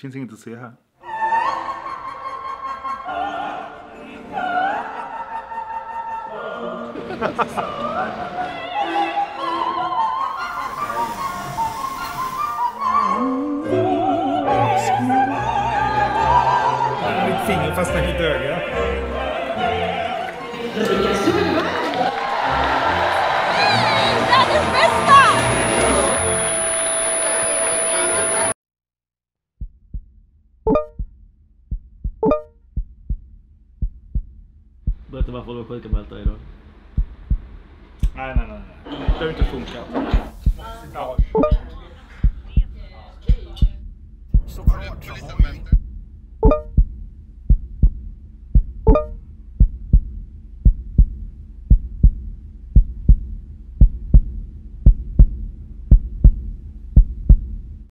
Finns inget att se här. Mitt finger fastnade i Berätta varför du har sjukanmält dig idag. Nej, nej, nej. Det behöver inte funka. Såklart.